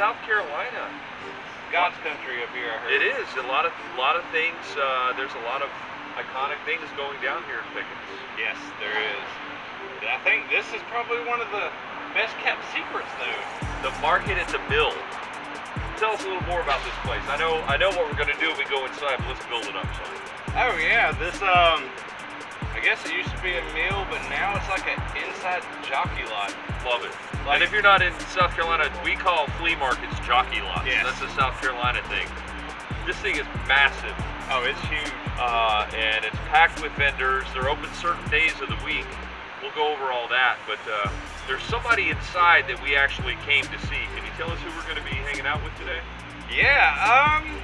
South Carolina. God's country up here. I heard. It is a lot of a lot of things. Uh, there's a lot of iconic things going down here in Pickens. Yes, there is. I think this is probably one of the best kept secrets, though. The market at the mill. Tell us a little more about this place. I know I know what we're gonna do. when We go inside. But let's build it up. Son. Oh yeah, this um, I guess it used to be a mill, but now it's like an inside jockey lot. Love it. Like- and if you're not in South Carolina, we call flea markets jockey lots. Yes. That's a South Carolina thing. This thing is massive. Oh, it's huge. uh, and it's packed with vendors. They're open certain days of the week. We'll go over all that, but uh, there's somebody inside that we actually came to see. Can you tell us who we're going to be hanging out with today? Yeah. Um,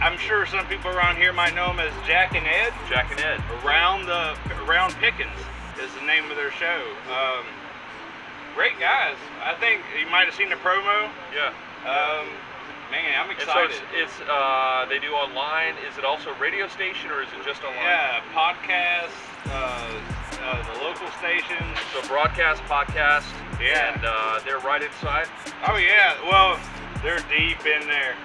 I'm sure some people around here might know him as Jack and Ed. Jack and Ed. Around the Around Pickens is the name of their show. Um, great guys. I think you might have seen the promo. Yeah. Um, man, I'm And so it's, it's uh, they do online. Is it also radio station or is it just online? yeah, podcast, uh, uh, the local stations. So broadcast, podcast, Yeah. and uh, they're right inside. Oh yeah, well, they're deep in there.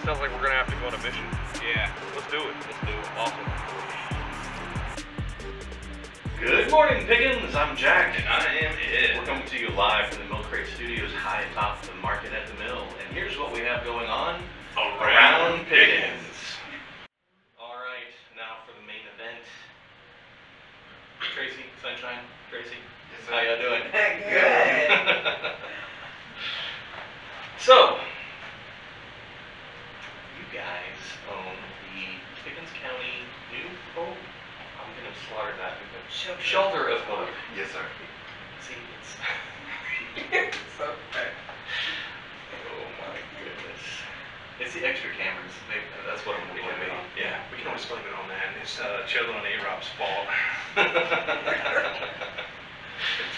Sounds like we're gonna have to go on a mission. Yeah. Let's do it. Let's do it. Awesome. Good morning, Pickens. I'm Jack. And I am Ed. We're coming to you live from the Milk Crate Studios high atop the market at the mill. And here's what we have going on Around Pickens. All right, now for the main event. Tracy, Sunshine, Tracy, Yes, how y'all doing? Good. so, you guys own the Pickens County New Hope. I'm gonna slaughter that. Shelter. Shelter of Hope. Yes, sir. See, it's. So, Oh my goodness. It's the extra cameras. They, that's what I'm We looking can, yeah, we can always blame it on that. It's uh, Children and A-Rob's fault. But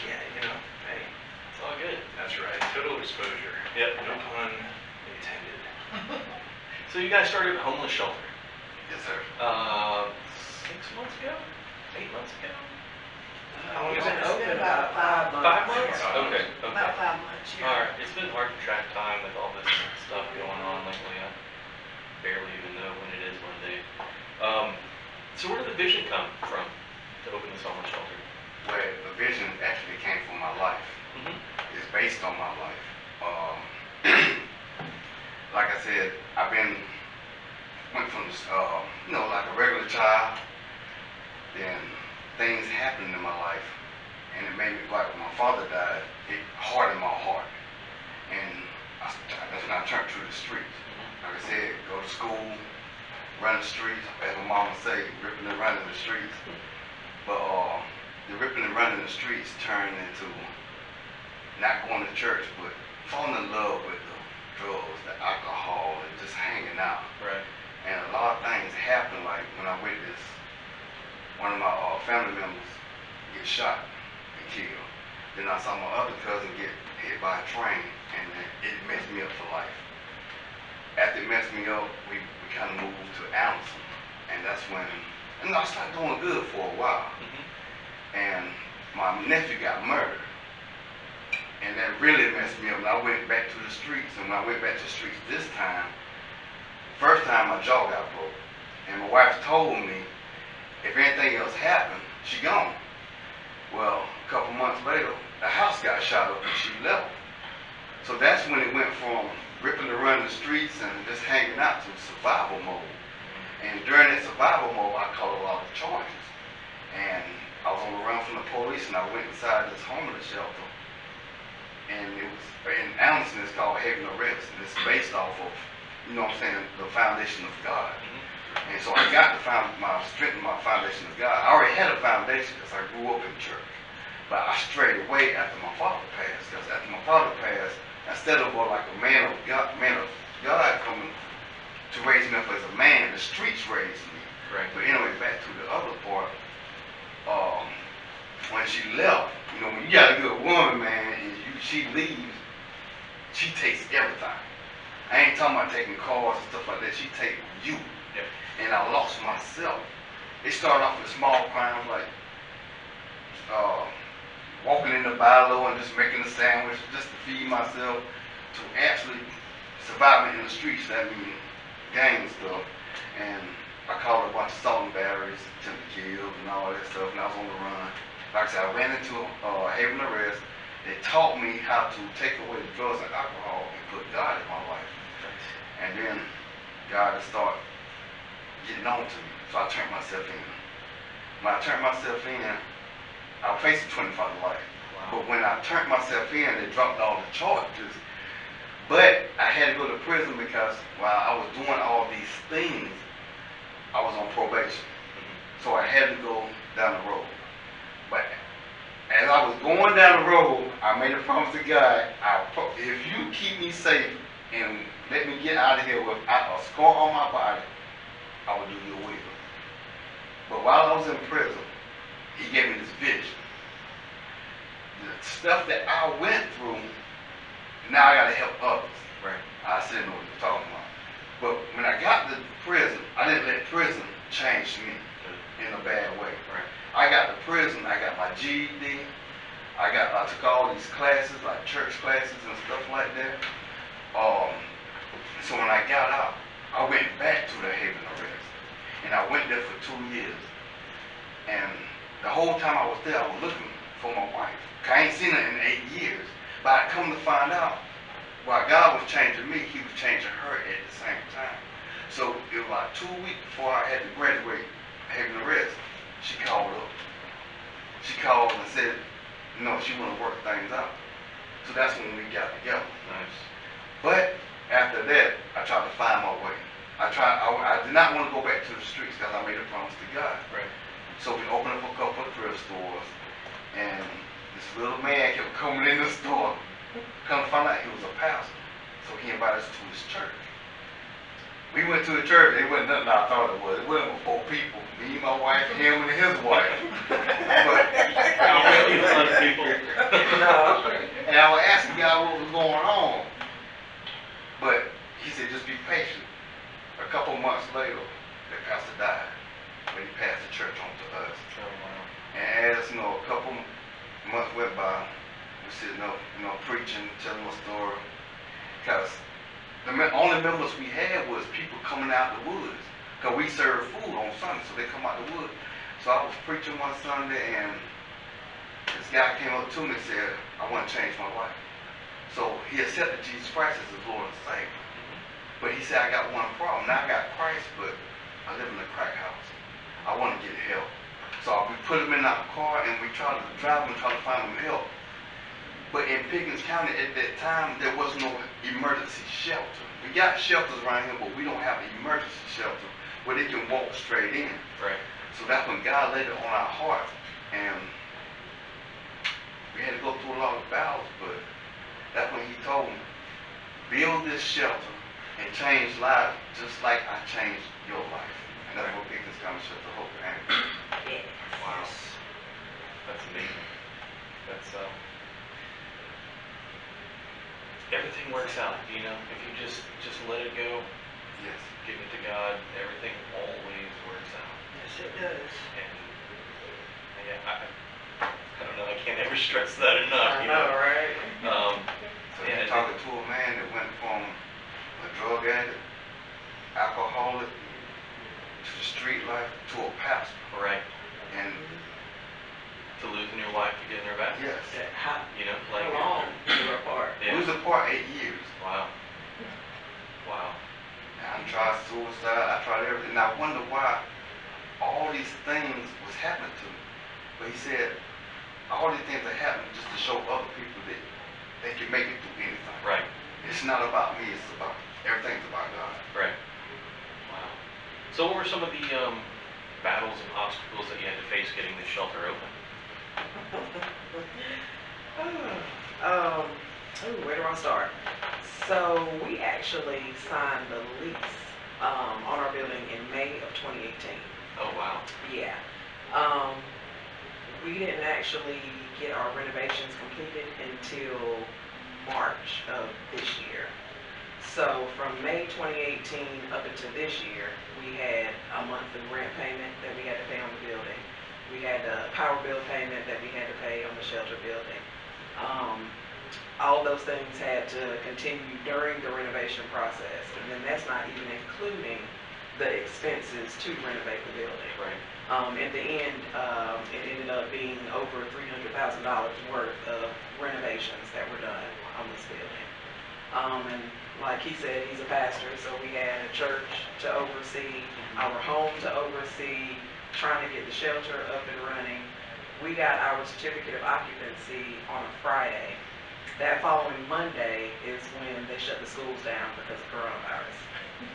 yeah, you know, hey, It's all good. that's right. Total exposure. Yep. No pun intended. So you guys started a homeless shelter, Yes, sir. uh, six months ago? Eight months ago? How long It's has been open about five months. Five months? Five Okay, About okay. five months, yeah. Alright, it's been hard to track time with all this stuff going on lately. I barely even know when it is one day. Um, so where did the vision come from to open this homeless shelter? where the vision actually came from my life. Mm-hmm. It's based on my life. Um, like I said, I've been went from uh, you know like a regular child. Then things happened in my life, and it made me like when my father died. It hardened my heart, and I, that's when I turned to the streets. Like I said, go to school, run the streets, as my mama say, ripping and running the streets. But uh, the ripping and running the streets turned into not going to church, but falling in love with the drugs, the alcohol, and just hanging out. Right. And a lot of things happened, like when I witnessed one of my uh, family members get shot and killed. Then I saw my other cousin get hit by a train, and it, it messed me up for life. After it messed me up, we, we kind of moved to Allison, and that's when, and I started doing good for a while Mm-hmm. and my nephew got murdered. And that really messed me up. And I went back to the streets, and when I went back to the streets this time, first time my jaw got broke. And my wife told me, if anything else happened, she gone. Well, a couple months later, the house got shot up and she left. So that's when it went from ripping around the streets and just hanging out to survival mode. And during that survival mode, I caught a lot of charges. And I was on the run from the police, and I went inside this homeless shelter. And it was in Allison, it's called Haven of Rest, and it's based off of, you know what I'm saying, the foundation of God. Mm-hmm. And so I got to find my strength in my foundation of God. I already had a foundation because I grew up in church. But I strayed away after my father passed. Because after my father passed, instead of uh, like a man of God, man of God coming to raise me up as a man, the streets raised me. Right. But anyway, back to the other part. Um, when she left, you know, when you got a good woman, man, and you, she leaves, she takes everything. I ain't talking about taking cars and stuff like that. She take you. Yep. And I lost myself. It started off with small crimes like uh, walking in the Bi-Lo and just making a sandwich just to feed myself. to actually surviving in the streets, that means gang stuff. And I caught a bunch of assault and batteries, attempted kills and all that stuff, and I was on the run. Like I said, I ran into uh, Haven of Rest. They taught me how to take away the drugs and alcohol and put God in my life. And then God started getting on to me. So I turned myself in. When I turned myself in, I was facing 25 to life. But when I turned myself in, they dropped all the charges. But I had to go to prison because while I was doing all these things, I was on probation. So I had to go down the road. But as I was going down the road, I made a promise to God, I, if you keep me safe and let me get out of here without a scar on my body, I will do your will. But while I was in prison, he gave me this vision. The stuff that I went through, now I gotta help others. Right. I said know what you're talking about. But when I got to prison, I didn't let prison change me in a bad way. Right. I got to prison, I got my GED, I got I took all these classes, like church classes and stuff like that. Um, so when I got out, I went back to the Haven of Rest. And I went there for two years. And the whole time I was there, I was looking for my wife. I ain't seen her in eight years. But I come to find out, while God was changing me, he was changing her at the same time. So it was like two weeks before I had to graduate Haven of Rest, she called up. She called and said, no, she want to work things out. So that's when we got together. Nice. But after that, I tried to find my way. I tried. I, I did not want to go back to the streets because I made a promise to God. Right. So we opened up a couple of thrift stores, and this little man kept coming in the store. Come to find out he was a pastor, so he invited us to his church. We went to the church. It wasn't nothing I thought it was. It wasn't but four people. Me, my wife, him, and his wife. but, I don't really a lot of people. And I was asking God what was going on. But he said, just be patient. A couple months later, the pastor died. When he passed the church on to us. Oh, wow. And as you know, a couple months went by, we sitting up, you know, preaching, telling my story. Because the only members we had was people coming out the woods. Because we serve food on Sunday, so they come out the woods. So I was preaching one Sunday, and this guy came up to me and said, I want to change my life. So he accepted Jesus Christ as his Lord and Savior. Mm-hmm. But he said, I got one problem. Now I got Christ, but I live in a crack house. I want to get help. So we put them in our car and we tried to drive them, try to find him help. But in Pickens County at that time, there was no emergency shelter. We got shelters around here, but we don't have an emergency shelter where they can walk straight in. Right. So that's when God laid it on our heart. And we had to go through a lot of battles, but that's when he told me, build this shelter and change lives just like I changed your life. And that's what Pickens County Shelter Hope and Yes. Wow. That's amazing. That's um. Everything works out, you know. If you just just let it go, yes. give it to God, everything always works out. Yes, it does. And yeah, I, I don't know. I can't ever stress that enough. I you know, right? Um, So Yeah, you're talking to a man that went from a drug addict, alcoholic, to the street life, to a pastor. right. And To losing your wife to getting her back. yes, That how, You know, how like. long you were apart? Yeah. we was apart eight years. Wow. Wow. I tried suicide, I tried everything. And I wonder why all these things was happening to me. But he said, all these things are happening just to show other people that they can make it through anything. Right. It's not about me, it's about, everything's about God. Right. Wow. So what were some of the um, battles and obstacles that you had to face getting the shelter open? oh, um, ooh, where do I start? So we actually signed the lease um, on our building in May of 2018. Oh wow. Yeah. Um, we didn't actually get our renovations completed until March of this year. So from May 2018 up until this year, we had a monthly rent payment that we had to pay on the building. We had a power bill payment that we had to pay on the shelter building. Um, all those things had to continue during the renovation process. And then that's not even including the expenses to renovate the building. Right. Um, at the end, um, it ended up being over three hundred thousand dollars worth of renovations that were done on this building. Um, and like he said, he's a pastor, so we had a church to oversee, our home to oversee, trying to get the shelter up and running. We got our certificate of occupancy on a Friday. That following Monday is when they shut the schools down because of coronavirus.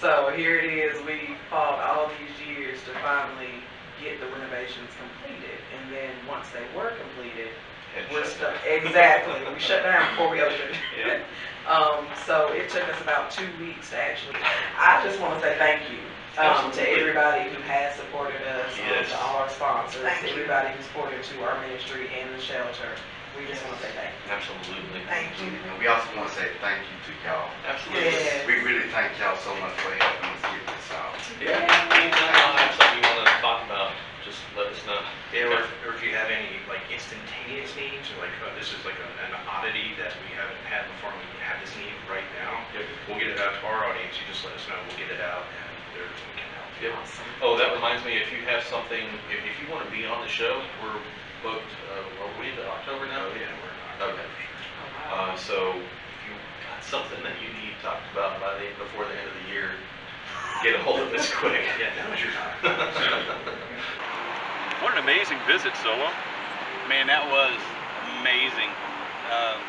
So here it is, we fought all these years to finally get the renovations completed. And then once they were completed, Head we're shut stuck, down. exactly, we shut down before we opened. Yeah. Um, so it took us about two weeks to actually, I just wanna say thank you, um, to Absolutely. everybody who has supported us, um, Yes. to all our sponsors, Thank you. everybody who supported to our ministry and the shelter. We just wanna say thank you. Absolutely. Thank you. And we also want to say thank you to y'all. Absolutely. Yes. We really thank y'all so much for or like this is like a, an oddity that we haven't had before, we have this need right now. Yep. We'll get it out to our audience. You just let us know. We'll get it out, and there we can help. Yep. Awesome. Oh, that reminds me, if you have something, if, if you want to be on the show, we're booked, uh, are we into October now? Oh yeah, we're not. Okay. Uh, so if you got something that you need talked about by the, before the end of the year, get a hold of us quick. Yeah, now is your time. What an amazing visit, Solo. Man, that was amazing. Um,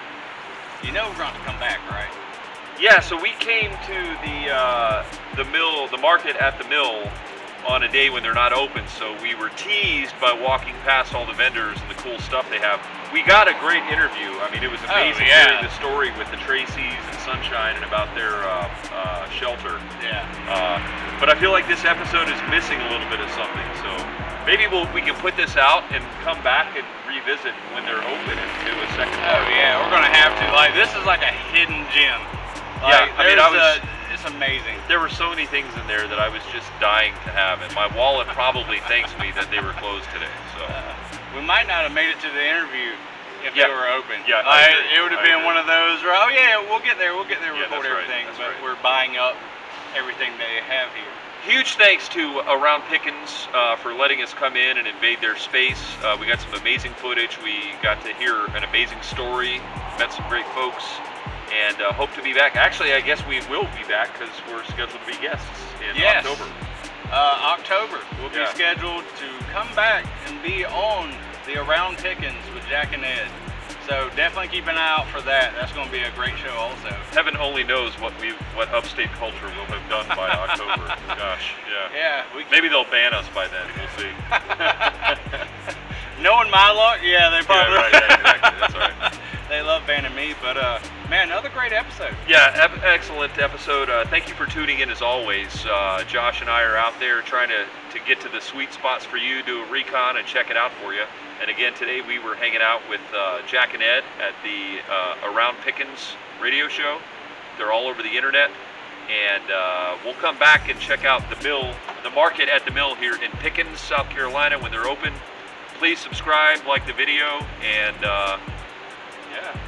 you know we're going to come back, right? Yeah, so we came to the uh, the mill, the market at the mill, on a day when they're not open. So we were teased by walking past all the vendors and the cool stuff they have. We got a great interview. I mean, it was Oh, amazing yeah. hearing the story with the Tracys and Sunshine and about their uh, uh, shelter. Yeah. Uh, but I feel like this episode is missing a little bit of something. So maybe we'll we can put this out and come back and revisit when they're open and do a second Oh yeah, we're gonna have to. Like this is like a hidden gem. Yeah, I mean, I was- a- it's amazing. There were so many things in there that I was just dying to have, and my wallet probably thanks me that they were closed today. So Uh, we might not have made it to the interview if Yeah. they were open. Yeah, Like, it would have been one of those where, oh yeah, we'll get there, we'll get there, Yeah, record right, everything, but right. we're buying up everything they have here. Huge thanks to Around Pickens uh, for letting us come in and invade their space. Uh, we got some amazing footage. We got to hear an amazing story. Met some great folks, and uh, hope to be back. Actually, I guess we will be back because we're scheduled to be guests in Yes. October. Uh, October, we'll be Yeah. scheduled to come back and be on the Around Pickens with Jack and Ed. So definitely keep an eye out for that. That's going to be a great show also. Heaven only knows what we what upstate culture will have done by October. Gosh, yeah. Yeah, Maybe they'll ban us by then. We'll see. Knowing my luck, yeah, they probably. Yeah, right, yeah, exactly. That's right. they love banning me, but uh, man, another great episode. Yeah, ep- excellent episode. Uh, thank you for tuning in as always. Uh, Josh and I are out there trying to, to get to the sweet spots for you, do a recon, and check it out for you. And again, today we were hanging out with uh, Jack and Ed at the uh, Around Pickens radio show. They're all over the internet. And uh, we'll come back and check out the mill, the market at the mill here in Pickens, South Carolina when they're open. Please subscribe, like the video, and uh, yeah,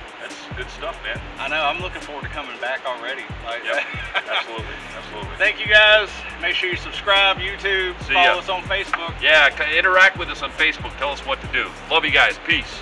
good stuff, man. I know. I'm looking forward to coming back already. Like, Yep, absolutely, absolutely. Thank you guys. Make sure you subscribe, YouTube, See follow ya. us on Facebook. Yeah, interact with us on Facebook. Tell us what to do. Love you guys. Peace.